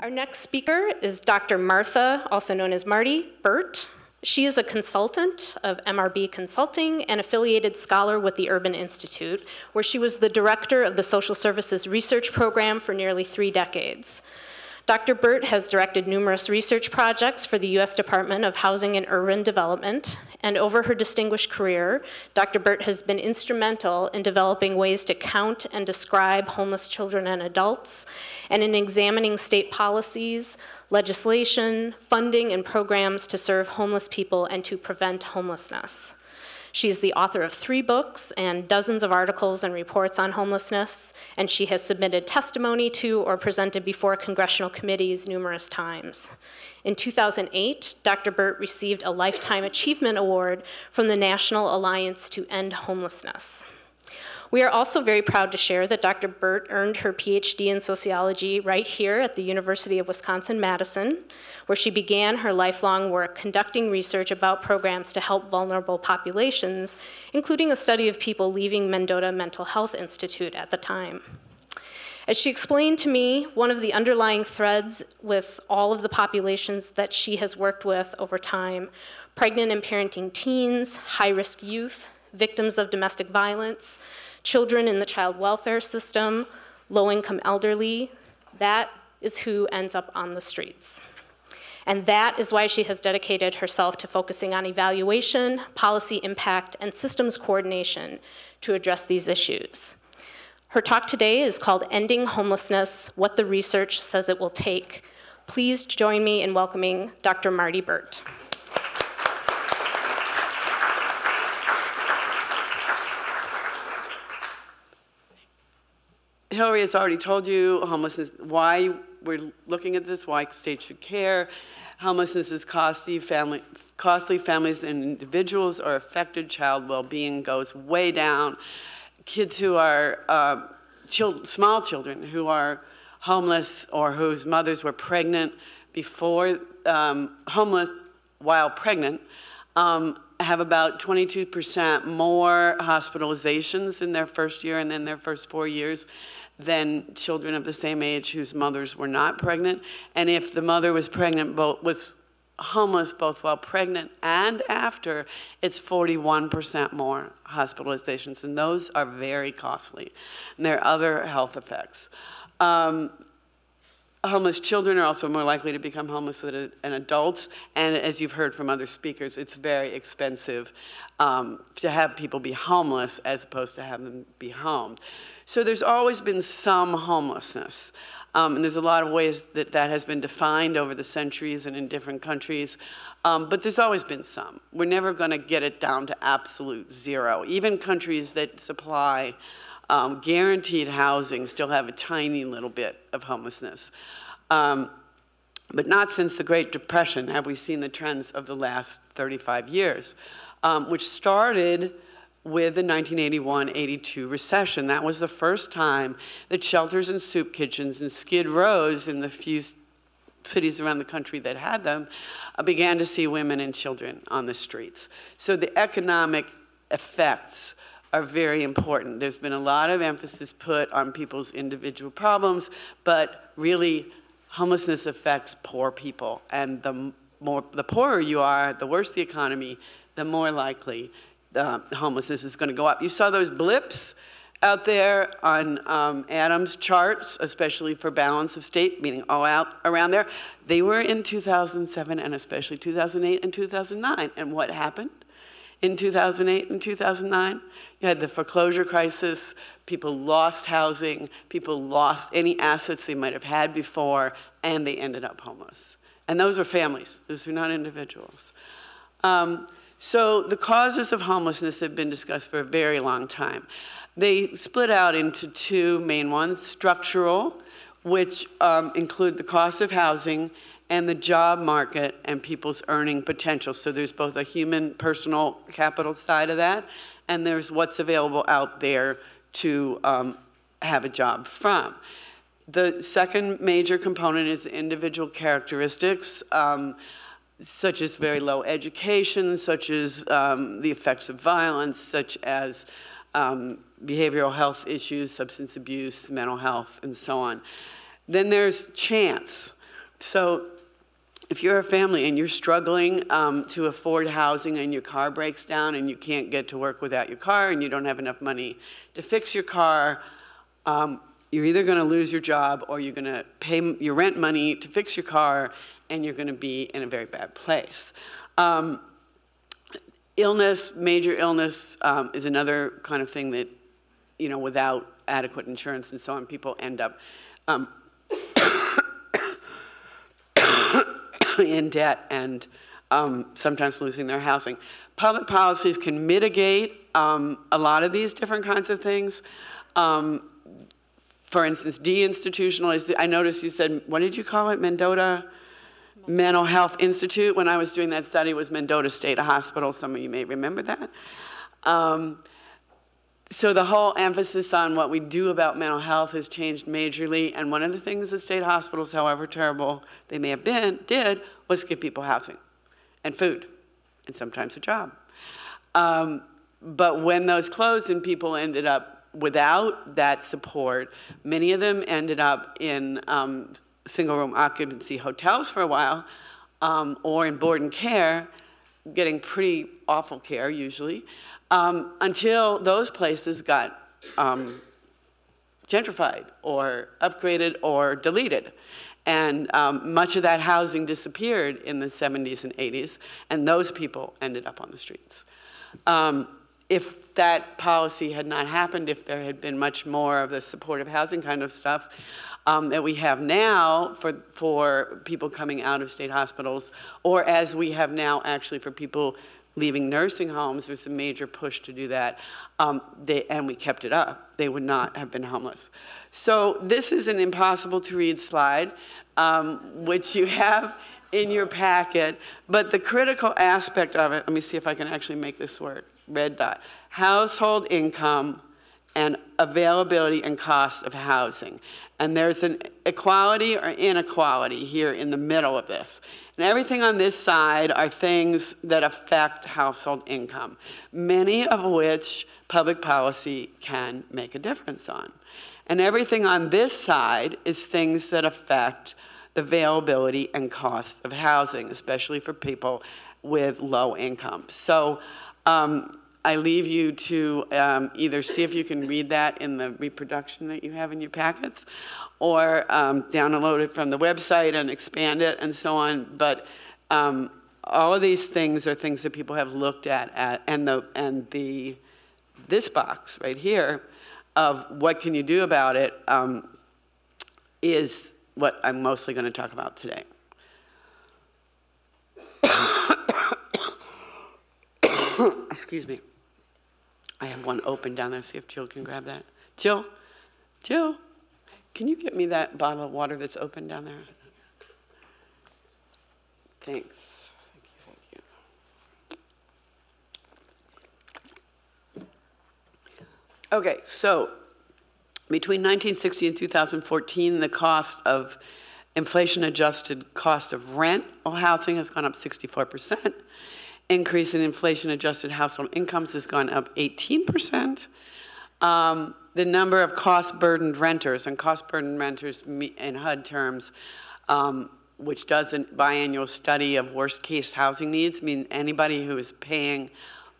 Our next speaker is Dr. Martha, also known as Marty Burt. She is a consultant of MRB Consulting and affiliated scholar with the Urban Institute, where she was the director of the Social Services Research Program for nearly three decades. Dr. Burt has directed numerous research projects for the U.S. Department of Housing and Urban Development, and over her distinguished career, Dr. Burt has been instrumental in developing ways to count and describe homeless children and adults, and in examining state policies, legislation, funding, and programs to serve homeless people and to prevent homelessness. She is the author of three books and dozens of articles and reports on homelessness, and she has submitted testimony to or presented before congressional committees numerous times. In 2008, Dr. Burt received a Lifetime Achievement Award from the National Alliance to End Homelessness. We are also very proud to share that Dr. Burt earned her PhD in sociology right here at the University of Wisconsin-Madison, where she began her lifelong work conducting research about programs to help vulnerable populations, including a study of people leaving Mendota Mental Health Institute at the time. As she explained to me, one of the underlying threads with all of the populations that she has worked with over time, pregnant and parenting teens, high-risk youth, victims of domestic violence, children in the child welfare system, low-income elderly, that is who ends up on the streets. And that is why she has dedicated herself to focusing on evaluation, policy impact, and systems coordination to address these issues. Her talk today is called Ending Homelessness, What the Research Says It Will Take. Please join me in welcoming Dr. Marty Burt. Hillary has already told you homelessness, why we're looking at this, why states should care. Homelessness is costly. Family, costly families and individuals are affected. Child well-being goes way down. Kids who are uh, chil small children who are homeless or whose mothers were pregnant before um, homeless while pregnant um, have about 22% more hospitalizations in their first year and then their first four years than children of the same age whose mothers were not pregnant. And if the mother was pregnant, both, was homeless both while pregnant and after, it's 41% more hospitalizations, and those are very costly. And there are other health effects. Um, homeless children are also more likely to become homeless than adults, and as you've heard from other speakers, it's very expensive um, to have people be homeless as opposed to have them be homed. So there's always been some homelessness. Um, and there's a lot of ways that that has been defined over the centuries and in different countries. Um, but there's always been some. We're never going to get it down to absolute zero. Even countries that supply um, guaranteed housing still have a tiny little bit of homelessness. Um, but not since the Great Depression have we seen the trends of the last 35 years, um, which started with the 1981-82 recession. That was the first time that shelters and soup kitchens and skid rows in the few cities around the country that had them uh, began to see women and children on the streets. So the economic effects are very important. There's been a lot of emphasis put on people's individual problems, but really homelessness affects poor people. And the more the poorer you are, the worse the economy, the more likely uh, homelessness is going to go up. You saw those blips out there on um, Adams' charts, especially for balance of state, meaning all out around there. They were in 2007 and especially 2008 and 2009. And what happened in 2008 and 2009? You had the foreclosure crisis, people lost housing, people lost any assets they might have had before, and they ended up homeless. And those are families, those are not individuals. Um, so the causes of homelessness have been discussed for a very long time. They split out into two main ones, structural, which um, include the cost of housing and the job market and people's earning potential. So there's both a human personal capital side of that, and there's what's available out there to um, have a job from. The second major component is individual characteristics. Um, such as very low education, such as um, the effects of violence, such as um, behavioral health issues, substance abuse, mental health, and so on. Then there's chance, So if you're a family and you're struggling um, to afford housing and your car breaks down and you can't get to work without your car and you don't have enough money to fix your car, um, you're either going to lose your job or you're going to pay your rent money to fix your car and you're going to be in a very bad place. Um, illness, major illness, um, is another kind of thing that, you know, without adequate insurance and so on, people end up in debt and um, sometimes losing their housing. Public policies can mitigate um, a lot of these different kinds of things. Um, for instance, deinstitutionalized, I noticed you said, what did you call it, Mendota Mental Health Institute? When I was doing that study, was Mendota State Hospital. Some of you may remember that. Um, so the whole emphasis on what we do about mental health has changed majorly. And one of the things that state hospitals, however terrible they may have been, did was give people housing and food and sometimes a job. Um, but when those closed and people ended up without that support, many of them ended up in um, single room occupancy hotels for a while um, or in board and care, getting pretty awful care usually, um, until those places got um, gentrified or upgraded or deleted. And um, much of that housing disappeared in the 70s and 80s, and those people ended up on the streets. Um, if that policy had not happened, if there had been much more of the supportive housing kind of stuff um, that we have now for, for people coming out of state hospitals, or as we have now actually for people leaving nursing homes, there's a major push to do that, um, they, and we kept it up. They would not have been homeless. So this is an impossible to read slide, um, which you have in your packet, but the critical aspect of it, let me see if I can actually make this work, red dot, household income and availability and cost of housing. And there's an equality or inequality here in the middle of this. And everything on this side are things that affect household income, many of which public policy can make a difference on. And everything on this side is things that affect the availability and cost of housing, especially for people with low income. So um, I leave you to um, either see if you can read that in the reproduction that you have in your packets, or um, download it from the website and expand it and so on. But um, all of these things are things that people have looked at, at and the and the this box right here of what can you do about it um, is what I'm mostly going to talk about today. Excuse me. I have one open down there. See if Jill can grab that. Jill, Jill, can you get me that bottle of water that's open down there? Thanks. Thank you, thank you. Okay, so between 1960 and 2014, the cost of inflation-adjusted cost of rent or housing has gone up 64 percent increase in inflation-adjusted household incomes has gone up 18%. Um, the number of cost-burdened renters, and cost-burdened renters in HUD terms, um, which does a biannual study of worst-case housing needs, mean anybody who is paying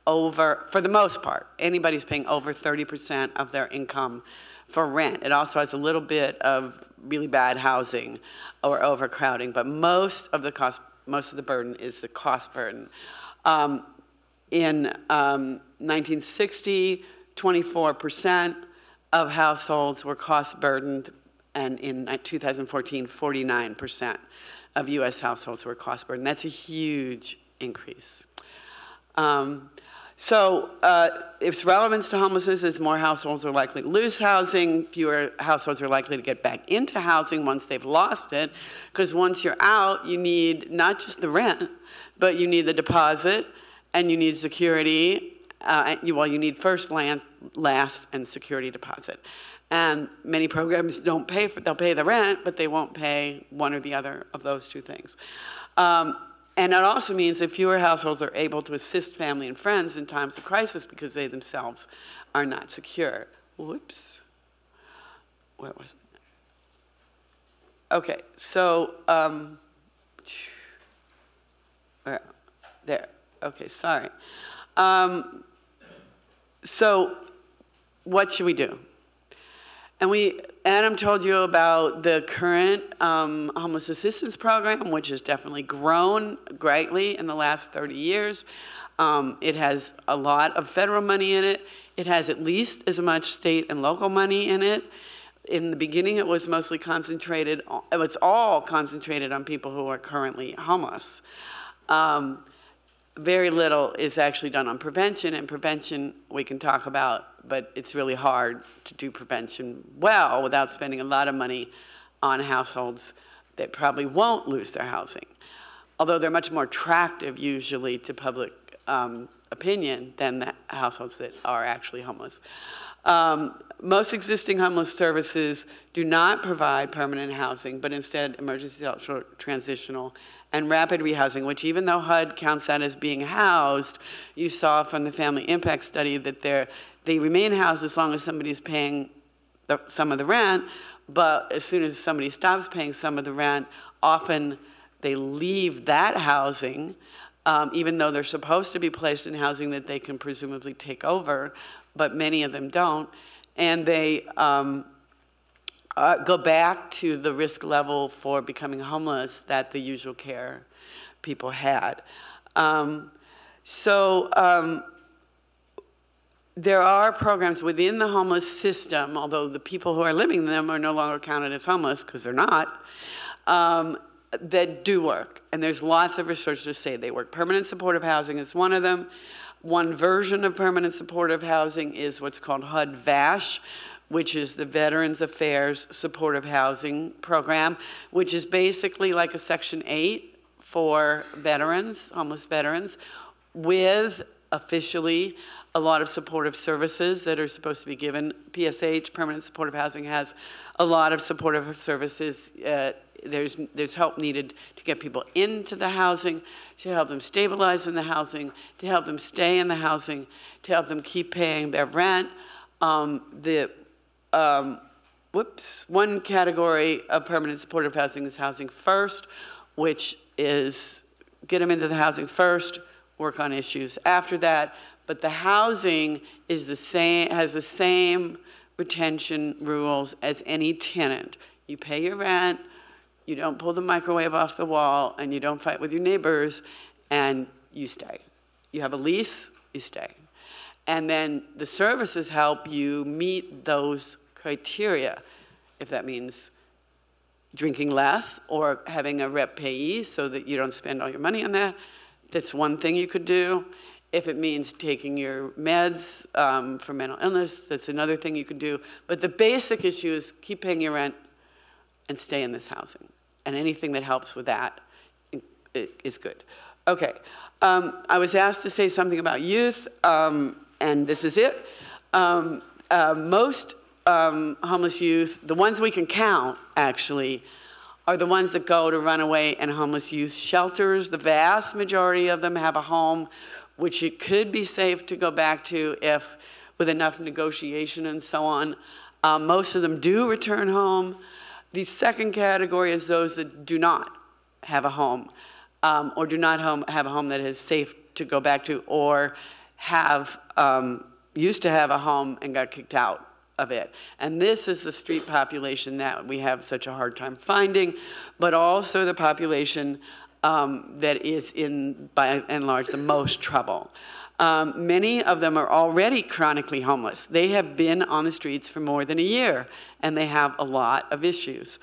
over, for the most part, anybody's paying over 30% of their income for rent. It also has a little bit of really bad housing or overcrowding, but most of the cost, most of the burden is the cost burden. Um, in um, 1960, 24% of households were cost burdened, and in 2014, 49% of US households were cost burdened. That's a huge increase. Um, so uh, its relevance to homelessness is more households are likely to lose housing, fewer households are likely to get back into housing once they've lost it, because once you're out, you need not just the rent, but you need the deposit and you need security. Uh, you, well, you need first, land, last, and security deposit. And many programs don't pay for, they'll pay the rent, but they won't pay one or the other of those two things. Um, and it also means that fewer households are able to assist family and friends in times of crisis because they themselves are not secure. Whoops. Where was it? Okay, so, um, where- there, okay, sorry. Um, so what should we do? And we, Adam told you about the current um, homeless assistance program, which has definitely grown greatly in the last 30 years. Um, it has a lot of federal money in it. It has at least as much state and local money in it. In the beginning, it was mostly concentrated, on- it's all concentrated on people who are currently homeless. Um, very little is actually done on prevention, and prevention we can talk about, but it's really hard to do prevention well without spending a lot of money on households that probably won't lose their housing. Although they're much more attractive usually to public um, opinion than the households that are actually homeless. Um, most existing homeless services do not provide permanent housing, but instead emergency shelter, transitional, and rapid rehousing, which even though HUD counts that as being housed, you saw from the family impact study that they remain housed as long as somebody's paying the, some of the rent, but as soon as somebody stops paying some of the rent, often they leave that housing, um, even though they're supposed to be placed in housing that they can presumably take over, but many of them don't. And they um, uh, go back to the risk level for becoming homeless that the usual care people had. Um, so um, there are programs within the homeless system, although the people who are living in them are no longer counted as homeless because they're not, um, that do work. And there's lots of research to say they work. Permanent supportive housing is one of them. One version of permanent supportive housing is what's called HUD VASH, which is the Veterans Affairs Supportive Housing Program, which is basically like a Section 8 for veterans, homeless veterans, with officially a lot of supportive services that are supposed to be given. PSH, Permanent Supportive Housing, has a lot of supportive services. Uh, there's, there's help needed to get people into the housing, to help them stabilize in the housing, to help them stay in the housing, to help them keep paying their rent. Um, the um, whoops, one category of permanent supportive housing is housing first, which is get them into the housing first, work on issues after that. But the housing is the same, has the same retention rules as any tenant. You pay your rent, you don't pull the microwave off the wall, and you don't fight with your neighbors, and you stay. You have a lease, you stay. And then the services help you meet those criteria, if that means drinking less or having a rep payee so that you don't spend all your money on that. That's one thing you could do. If it means taking your meds um, for mental illness, that's another thing you can do. But the basic issue is keep paying your rent and stay in this housing. And anything that helps with that is good. Okay. Um, I was asked to say something about youth, um, and this is it. Um, uh, most um, homeless youth, the ones we can count, actually, are the ones that go to runaway and homeless youth shelters. The vast majority of them have a home which it could be safe to go back to if, with enough negotiation and so on. Um, most of them do return home. The second category is those that do not have a home um, or do not home, have a home that is safe to go back to or have um, used to have a home and got kicked out of it. And this is the street population that we have such a hard time finding, but also the population um, that is in, by and large, the most trouble. Um, many of them are already chronically homeless. They have been on the streets for more than a year, and they have a lot of issues.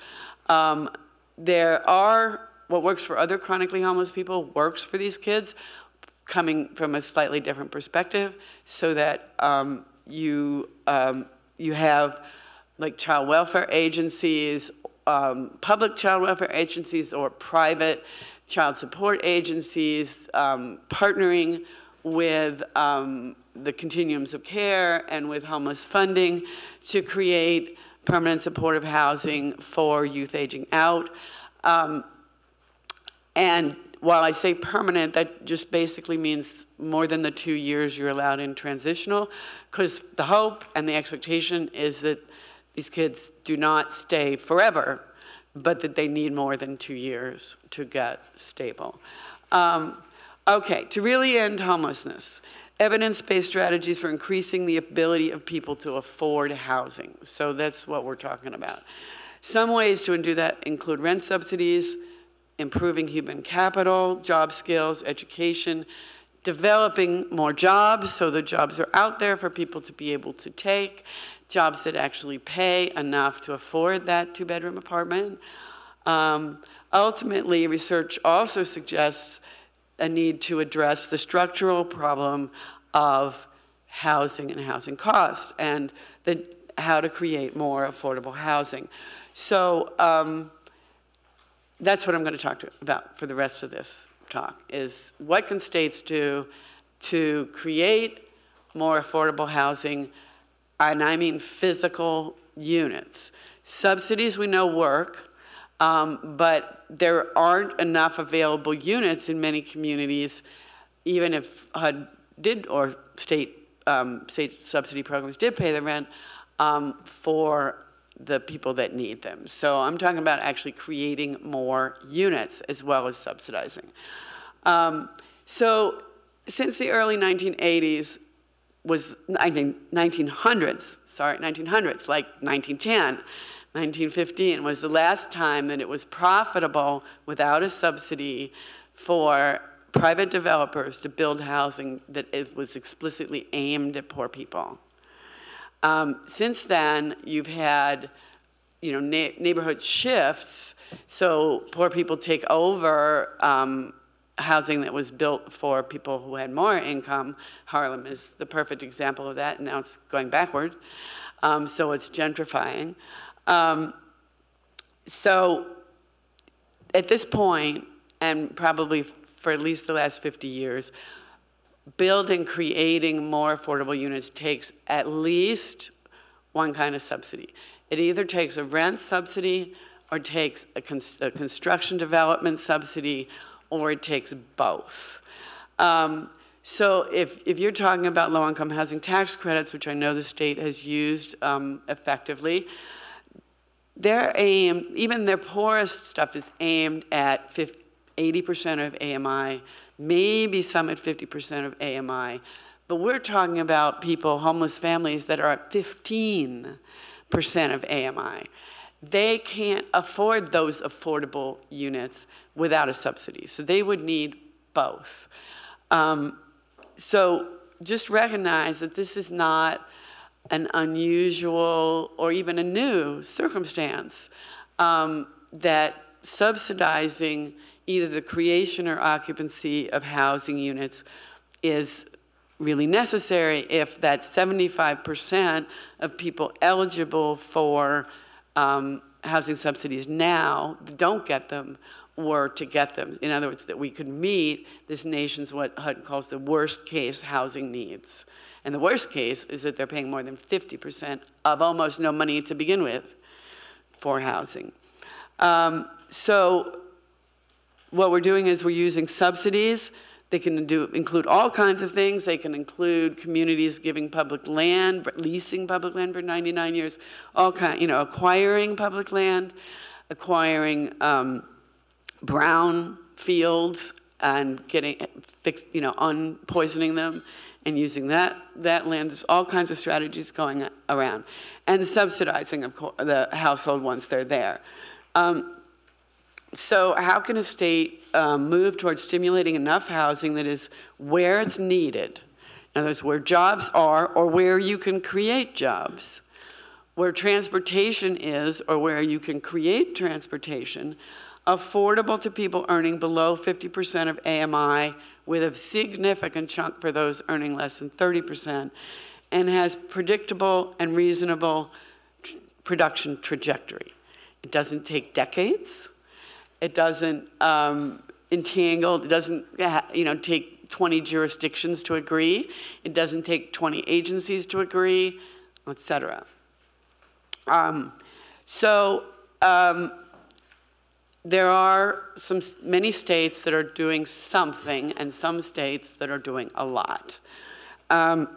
Um, there are, what works for other chronically homeless people works for these kids, coming from a slightly different perspective, so that um, you, um, you have like child welfare agencies, um, public child welfare agencies, or private child support agencies um, partnering with um, the continuums of care and with homeless funding to create permanent supportive housing for youth aging out. Um, and while I say permanent, that just basically means more than the two years you're allowed in transitional, because the hope and the expectation is that these kids do not stay forever, but that they need more than two years to get stable. Um, okay, to really end homelessness, evidence-based strategies for increasing the ability of people to afford housing. So that's what we're talking about. Some ways to do that include rent subsidies, improving human capital, job skills, education, developing more jobs so the jobs are out there for people to be able to take, jobs that actually pay enough to afford that two bedroom apartment. Um, ultimately, research also suggests a need to address the structural problem of housing and housing cost and the, how to create more affordable housing. So um, that's what I'm going to talk to, about for the rest of this talk, is what can states do to create more affordable housing, and I mean physical units. Subsidies we know work, um, but there aren't enough available units in many communities, even if HUD did, or state, um, state subsidy programs did pay the rent, um, for the people that need them. So I'm talking about actually creating more units as well as subsidizing. Um, so since the early 1980s was 19, 1900s, sorry, 1900s, like 1910, 1915 was the last time that it was profitable without a subsidy for private developers to build housing that was explicitly aimed at poor people. Um, since then, you've had, you know, na neighborhood shifts. So poor people take over um, housing that was built for people who had more income. Harlem is the perfect example of that, and now it's going backward. Um, so it's gentrifying. Um, so at this point, and probably for at least the last 50 years, building, creating more affordable units takes at least one kind of subsidy. It either takes a rent subsidy or takes a, a construction development subsidy or it takes both. Um, so if, if you're talking about low-income housing tax credits, which I know the state has used um, effectively, they're aimed, even their poorest stuff is aimed at 50, 80% of AMI, maybe some at 50% of AMI. But we're talking about people, homeless families, that are at 15% of AMI. They can't afford those affordable units without a subsidy. So they would need both. Um, so just recognize that this is not an unusual or even a new circumstance um, that subsidizing either the creation or occupancy of housing units is really necessary if that 75% of people eligible for um, housing subsidies now don't get them or to get them. In other words, that we could meet this nation's what HUD calls the worst case housing needs. And the worst case is that they're paying more than 50% of almost no money to begin with for housing. Um, so what we're doing is we're using subsidies. They can do, include all kinds of things. They can include communities giving public land, leasing public land for 99 years, all kind, you know, acquiring public land, acquiring um, brown fields and getting, you know, unpoisoning them and using that, that land. There's all kinds of strategies going around. And subsidizing of the household once they're there. Um, so how can a state um, move towards stimulating enough housing that is where it's needed? In other words, where jobs are or where you can create jobs. Where transportation is or where you can create transportation, affordable to people earning below 50% of AMI with a significant chunk for those earning less than 30% and has predictable and reasonable production trajectory. It doesn't take decades. It doesn't um, entangle, it doesn't you know, take 20 jurisdictions to agree. It doesn't take 20 agencies to agree, et cetera. Um, so um, there are some, many states that are doing something and some states that are doing a lot. Um.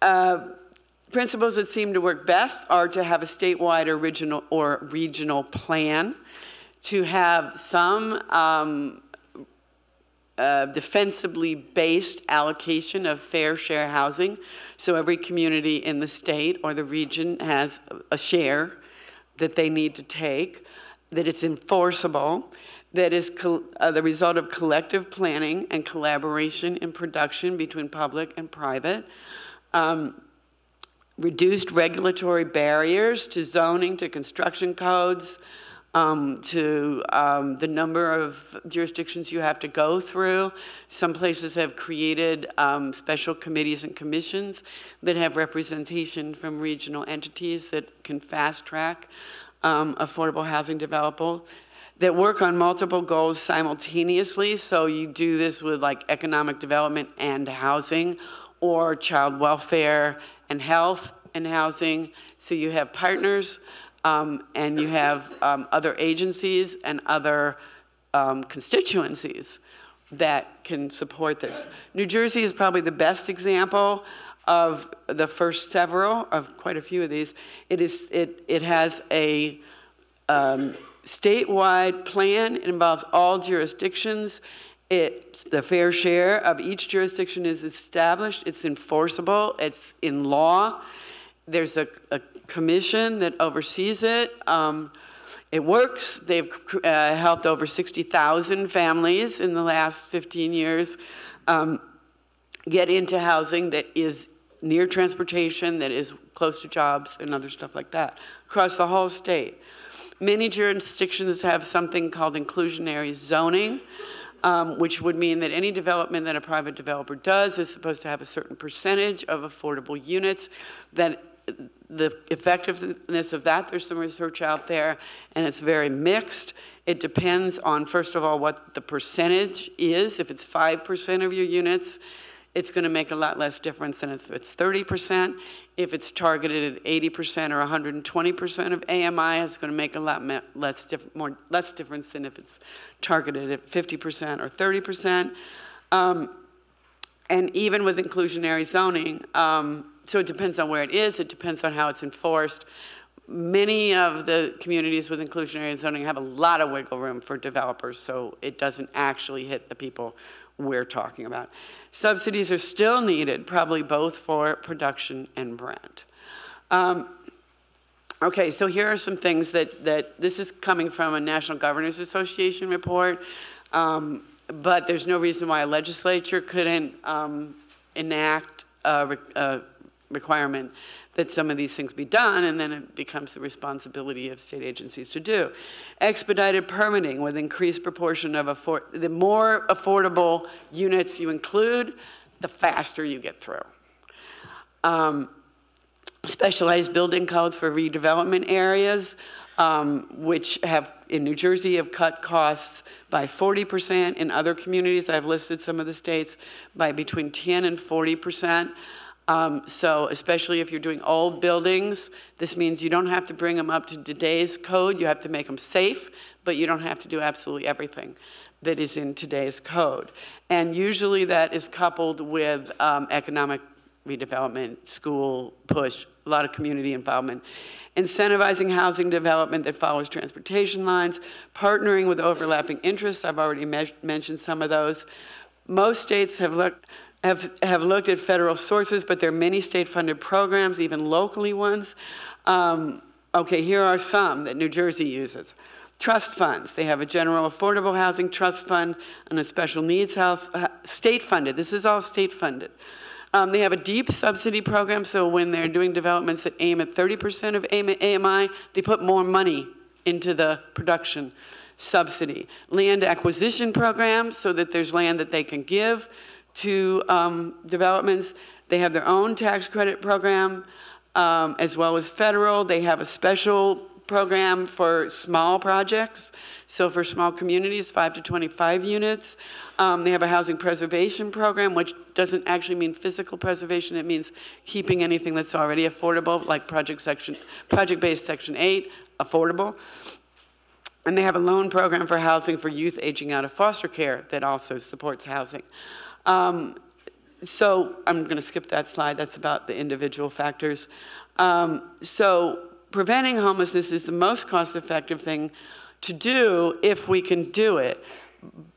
Uh, principles that seem to work best are to have a statewide or regional or regional plan, to have some um, uh, defensively based allocation of fair share housing. So every community in the state or the region has a share that they need to take, that it's enforceable, that is uh, the result of collective planning and collaboration in production between public and private. Um, reduced regulatory barriers to zoning, to construction codes, um, to um, the number of jurisdictions you have to go through. Some places have created um, special committees and commissions that have representation from regional entities that can fast track um, affordable housing developable that work on multiple goals simultaneously. So you do this with like economic development and housing, or child welfare and health and housing. So you have partners um, and you have um, other agencies and other um, constituencies that can support this. New Jersey is probably the best example of the first several of quite a few of these. It is it it has a um, statewide plan. It involves all jurisdictions. It's the fair share of each jurisdiction is established. It's enforceable. It's in law. There's a, a commission that oversees it. Um, it works. They've uh, helped over 60,000 families in the last 15 years um, get into housing that is near transportation, that is close to jobs, and other stuff like that across the whole state. Many jurisdictions have something called inclusionary zoning. Um, which would mean that any development that a private developer does is supposed to have a certain percentage of affordable units that the effectiveness of that, there's some research out there, and it's very mixed. It depends on, first of all, what the percentage is. If it's 5% of your units, it's going to make a lot less difference than if it's 30%. If it's targeted at 80% or 120% of AMI, it's going to make a lot less, diff more, less difference than if it's targeted at 50% or 30%. Um, and even with inclusionary zoning, um, so it depends on where it is, it depends on how it's enforced. Many of the communities with inclusionary zoning have a lot of wiggle room for developers, so it doesn't actually hit the people we're talking about. Subsidies are still needed, probably both for production and rent. Um, okay, so here are some things that, that this is coming from a National Governors Association report, um, but there's no reason why a legislature couldn't um, enact a, a requirement that some of these things be done, and then it becomes the responsibility of state agencies to do. Expedited permitting with increased proportion of the more affordable units you include, the faster you get through. Um, specialized building codes for redevelopment areas, um, which have in New Jersey have cut costs by 40%. In other communities, I've listed some of the states by between 10 and 40 percent. Um, so especially if you're doing old buildings, this means you don't have to bring them up to today's code. You have to make them safe, but you don't have to do absolutely everything that is in today's code. And usually that is coupled with um, economic redevelopment, school push, a lot of community involvement. Incentivizing housing development that follows transportation lines, partnering with overlapping interests, I've already mentioned some of those. Most states have looked, have, have looked at federal sources, but there are many state-funded programs, even locally ones. Um, okay, here are some that New Jersey uses. Trust funds. They have a general affordable housing trust fund and a special needs house, uh, state-funded. This is all state-funded. Um, they have a deep subsidy program, so when they're doing developments that aim at 30% of AMI, they put more money into the production subsidy. Land acquisition programs, so that there's land that they can give to um, developments. They have their own tax credit program um, as well as federal. They have a special program for small projects. So for small communities, 5 to 25 units. Um, they have a housing preservation program, which doesn't actually mean physical preservation. It means keeping anything that's already affordable, like project section, project-based Section 8, affordable. And they have a loan program for housing for youth aging out of foster care that also supports housing. Um, so I'm going to skip that slide. That's about the individual factors. Um, so preventing homelessness is the most cost-effective thing to do if we can do it.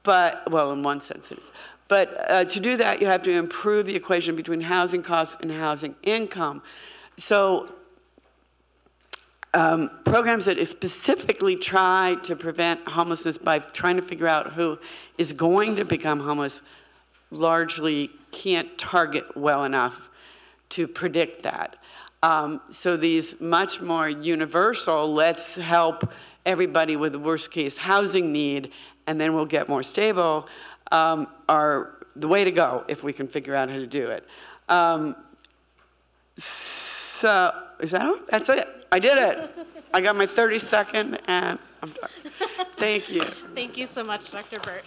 But, well, in one sense it is. But uh, to do that, you have to improve the equation between housing costs and housing income. So um, programs that specifically try to prevent homelessness by trying to figure out who is going to become homeless largely can't target well enough to predict that. Um, so these much more universal, let's help everybody with the worst case housing need, and then we'll get more stable, um, are the way to go if we can figure out how to do it. Um, so, is that all? That's it. I did it. I got my 30 second, and I'm done. Thank you. Thank you so much, Dr. Burt.